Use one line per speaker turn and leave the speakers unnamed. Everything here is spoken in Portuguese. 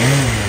Hum.